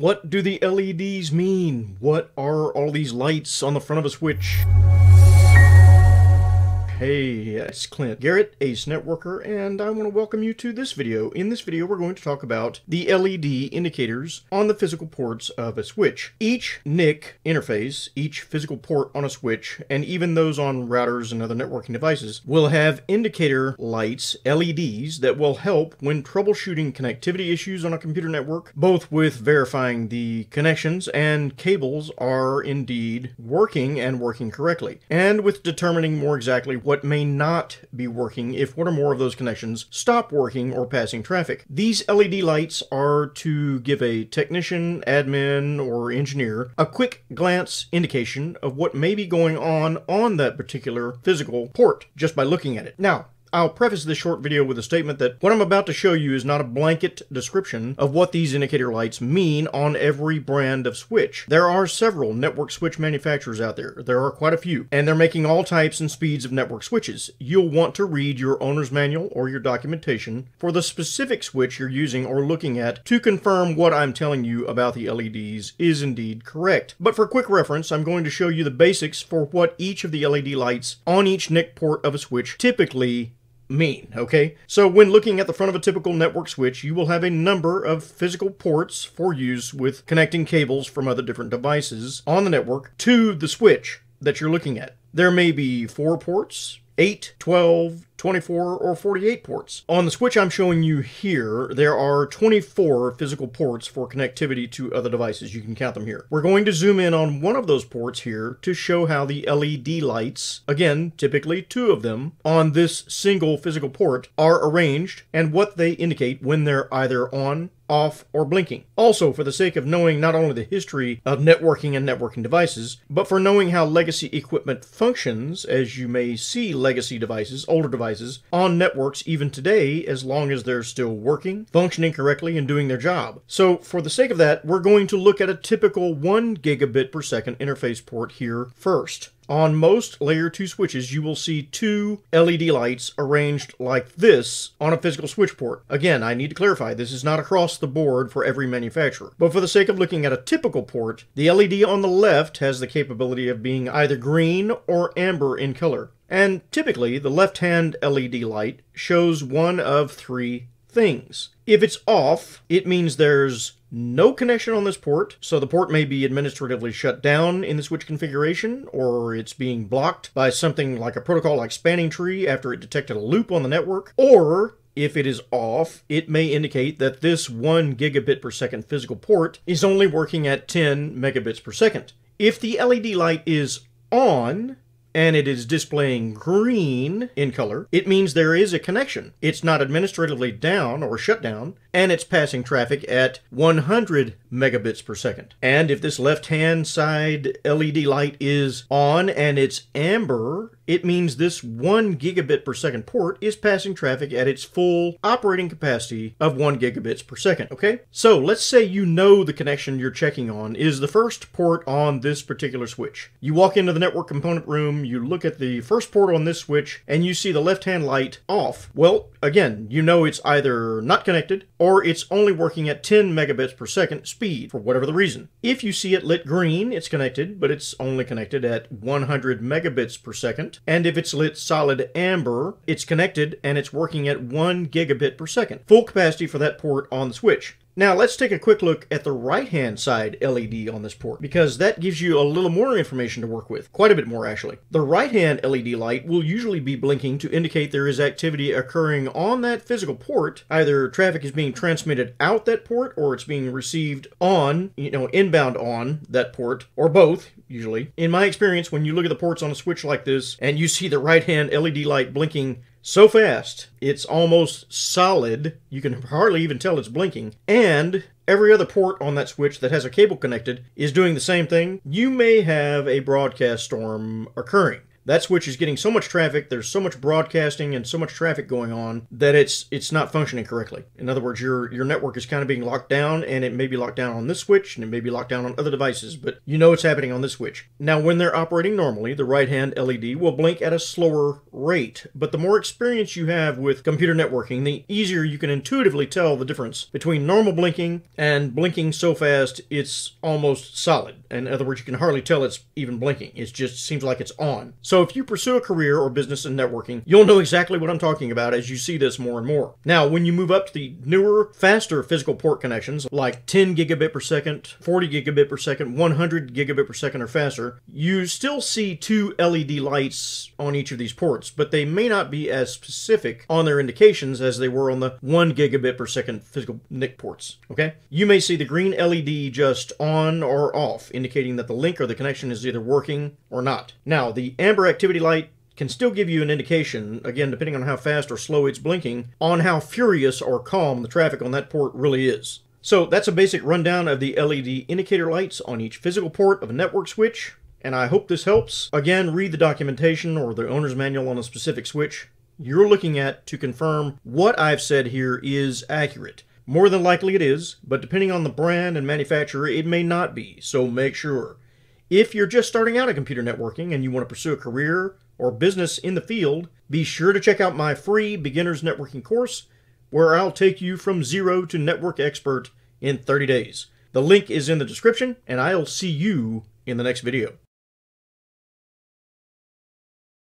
What do the LEDs mean? What are all these lights on the front of a switch? Hey, it's Clint Garrett, Ace Networker, and I want to welcome you to this video. In this video, we're going to talk about the LED indicators on the physical ports of a switch. Each NIC interface, each physical port on a switch, and even those on routers and other networking devices, will have indicator lights, LEDs, that will help when troubleshooting connectivity issues on a computer network, both with verifying the connections and cables are indeed working and working correctly, and with determining more exactly what may not be working if one or more of those connections stop working or passing traffic. These LED lights are to give a technician, admin, or engineer a quick glance indication of what may be going on on that particular physical port just by looking at it. Now, I'll preface this short video with a statement that what I'm about to show you is not a blanket description of what these indicator lights mean on every brand of switch. There are several network switch manufacturers out there. There are quite a few, and they're making all types and speeds of network switches. You'll want to read your owner's manual or your documentation for the specific switch you're using or looking at to confirm what I'm telling you about the LEDs is indeed correct. But for quick reference, I'm going to show you the basics for what each of the LED lights on each NIC port of a switch typically mean, okay? So when looking at the front of a typical network switch, you will have a number of physical ports for use with connecting cables from other different devices on the network to the switch that you're looking at. There may be four ports, 8, 12, 24, or 48 ports. On the switch I'm showing you here, there are 24 physical ports for connectivity to other devices. You can count them here. We're going to zoom in on one of those ports here to show how the LED lights, again, typically two of them, on this single physical port are arranged and what they indicate when they're either on off, or blinking. Also, for the sake of knowing not only the history of networking and networking devices, but for knowing how legacy equipment functions, as you may see legacy devices, older devices, on networks even today, as long as they're still working, functioning correctly, and doing their job. So, for the sake of that, we're going to look at a typical 1 gigabit per second interface port here first. On most layer 2 switches, you will see two LED lights arranged like this on a physical switch port. Again, I need to clarify, this is not across the board for every manufacturer. But for the sake of looking at a typical port, the LED on the left has the capability of being either green or amber in color. And typically, the left-hand LED light shows one of three things. If it's off, it means there's no connection on this port, so the port may be administratively shut down in the switch configuration, or it's being blocked by something like a protocol like Spanning Tree after it detected a loop on the network, or if it is off, it may indicate that this 1 gigabit per second physical port is only working at 10 megabits per second. If the LED light is on, and it is displaying green in color, it means there is a connection. It's not administratively down or shut down, and it's passing traffic at 100 megabits per second. And if this left-hand side LED light is on and it's amber, it means this 1 gigabit per second port is passing traffic at its full operating capacity of 1 gigabits per second, okay? So let's say you know the connection you're checking on is the first port on this particular switch. You walk into the network component room, you look at the first port on this switch, and you see the left-hand light off. Well, again, you know it's either not connected or it's only working at 10 megabits per second speed for whatever the reason. If you see it lit green, it's connected, but it's only connected at 100 megabits per second. And if it's lit solid amber, it's connected and it's working at 1 gigabit per second. Full capacity for that port on the switch. Now let's take a quick look at the right hand side LED on this port because that gives you a little more information to work with, quite a bit more actually. The right hand LED light will usually be blinking to indicate there is activity occurring on that physical port. Either traffic is being transmitted out that port or it's being received on, you know, inbound on that port or both usually. In my experience, when you look at the ports on a switch like this and you see the right hand LED light blinking so fast, it's almost solid. You can hardly even tell it's blinking. And every other port on that switch that has a cable connected is doing the same thing. You may have a broadcast storm occurring. That switch is getting so much traffic, there's so much broadcasting and so much traffic going on that it's it's not functioning correctly. In other words, your your network is kind of being locked down and it may be locked down on this switch and it may be locked down on other devices, but you know it's happening on this switch. Now, when they're operating normally, the right-hand LED will blink at a slower rate, but the more experience you have with computer networking, the easier you can intuitively tell the difference between normal blinking and blinking so fast it's almost solid. In other words, you can hardly tell it's even blinking. It just seems like it's on. So if you pursue a career or business in networking, you'll know exactly what I'm talking about as you see this more and more. Now, when you move up to the newer, faster physical port connections, like 10 gigabit per second, 40 gigabit per second, 100 gigabit per second or faster, you still see two LED lights on each of these ports, but they may not be as specific on their indications as they were on the 1 gigabit per second physical NIC ports. Okay? You may see the green LED just on or off, indicating that the link or the connection is either working or not. Now, the amber activity light can still give you an indication, again, depending on how fast or slow it's blinking, on how furious or calm the traffic on that port really is. So that's a basic rundown of the LED indicator lights on each physical port of a network switch, and I hope this helps. Again, read the documentation or the owner's manual on a specific switch you're looking at to confirm what I've said here is accurate. More than likely it is, but depending on the brand and manufacturer, it may not be, so make sure. If you're just starting out in computer networking and you want to pursue a career or business in the field, be sure to check out my free beginner's networking course where I'll take you from zero to network expert in 30 days. The link is in the description, and I'll see you in the next video.